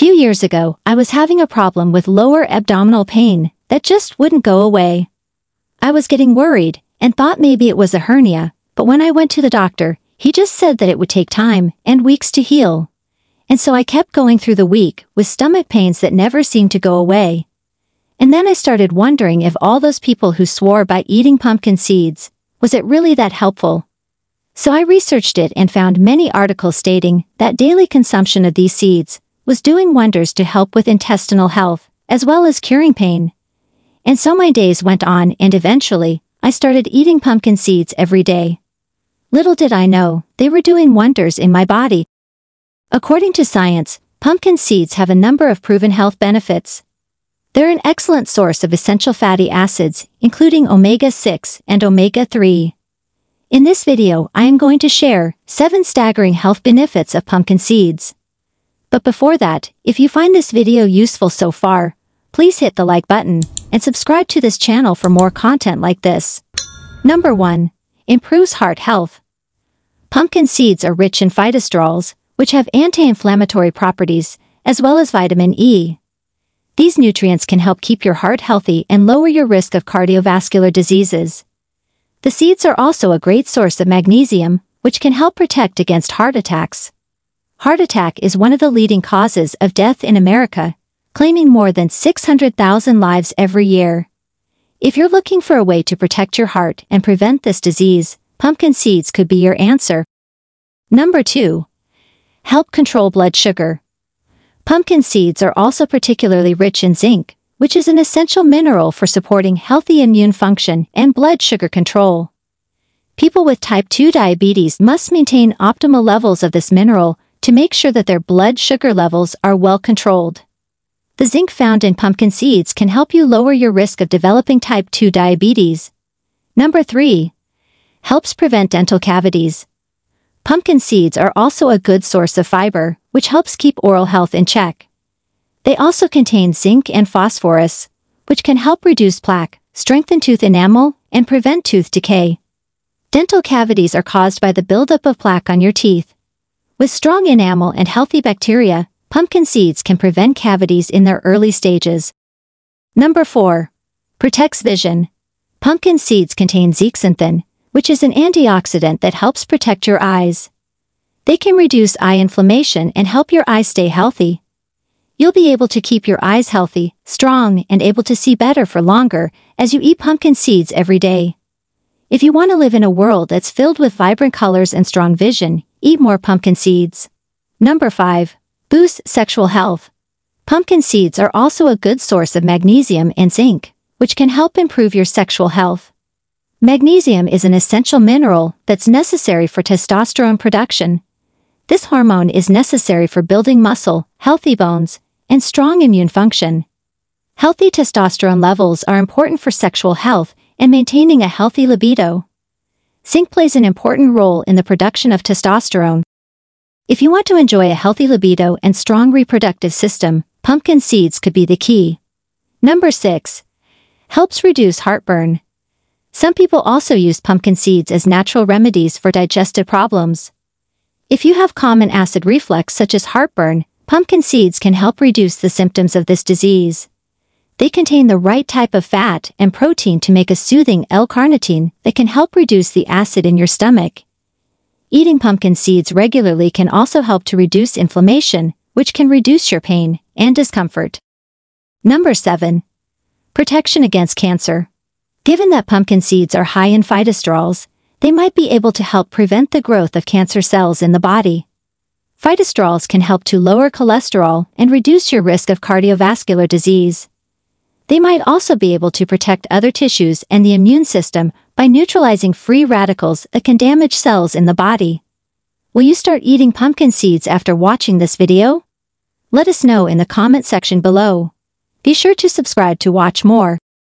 A few years ago, I was having a problem with lower abdominal pain that just wouldn't go away. I was getting worried and thought maybe it was a hernia, but when I went to the doctor, he just said that it would take time and weeks to heal. And so I kept going through the week with stomach pains that never seemed to go away. And then I started wondering if all those people who swore by eating pumpkin seeds, was it really that helpful? So I researched it and found many articles stating that daily consumption of these seeds was doing wonders to help with intestinal health, as well as curing pain. And so my days went on and eventually, I started eating pumpkin seeds every day. Little did I know, they were doing wonders in my body. According to science, pumpkin seeds have a number of proven health benefits. They're an excellent source of essential fatty acids, including omega-6 and omega-3. In this video, I am going to share 7 staggering health benefits of pumpkin seeds. But before that, if you find this video useful so far, please hit the like button and subscribe to this channel for more content like this. Number 1. Improves heart health. Pumpkin seeds are rich in phytosterols, which have anti-inflammatory properties, as well as vitamin E. These nutrients can help keep your heart healthy and lower your risk of cardiovascular diseases. The seeds are also a great source of magnesium, which can help protect against heart attacks. Heart attack is one of the leading causes of death in America, claiming more than 600,000 lives every year. If you're looking for a way to protect your heart and prevent this disease, pumpkin seeds could be your answer. Number 2. Help control blood sugar. Pumpkin seeds are also particularly rich in zinc, which is an essential mineral for supporting healthy immune function and blood sugar control. People with type 2 diabetes must maintain optimal levels of this mineral to make sure that their blood sugar levels are well controlled. The zinc found in pumpkin seeds can help you lower your risk of developing type 2 diabetes. Number 3. Helps prevent dental cavities. Pumpkin seeds are also a good source of fiber, which helps keep oral health in check. They also contain zinc and phosphorus, which can help reduce plaque, strengthen tooth enamel, and prevent tooth decay. Dental cavities are caused by the buildup of plaque on your teeth. With strong enamel and healthy bacteria, Pumpkin seeds can prevent cavities in their early stages. Number 4. Protects vision. Pumpkin seeds contain zeaxanthin, which is an antioxidant that helps protect your eyes. They can reduce eye inflammation and help your eyes stay healthy. You'll be able to keep your eyes healthy, strong, and able to see better for longer as you eat pumpkin seeds every day. If you want to live in a world that's filled with vibrant colors and strong vision, eat more pumpkin seeds. Number 5. Boosts sexual health. Pumpkin seeds are also a good source of magnesium and zinc, which can help improve your sexual health. Magnesium is an essential mineral that's necessary for testosterone production. This hormone is necessary for building muscle, healthy bones, and strong immune function. Healthy testosterone levels are important for sexual health and maintaining a healthy libido. Zinc plays an important role in the production of testosterone, if you want to enjoy a healthy libido and strong reproductive system, pumpkin seeds could be the key. Number 6. Helps reduce heartburn. Some people also use pumpkin seeds as natural remedies for digestive problems. If you have common acid reflux such as heartburn, pumpkin seeds can help reduce the symptoms of this disease. They contain the right type of fat and protein to make a soothing L-carnitine that can help reduce the acid in your stomach. Eating pumpkin seeds regularly can also help to reduce inflammation, which can reduce your pain and discomfort. Number 7. Protection against cancer. Given that pumpkin seeds are high in phytosterols, they might be able to help prevent the growth of cancer cells in the body. Phytosterols can help to lower cholesterol and reduce your risk of cardiovascular disease. They might also be able to protect other tissues and the immune system by neutralizing free radicals that can damage cells in the body. Will you start eating pumpkin seeds after watching this video? Let us know in the comment section below. Be sure to subscribe to watch more.